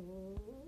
Mm-hmm.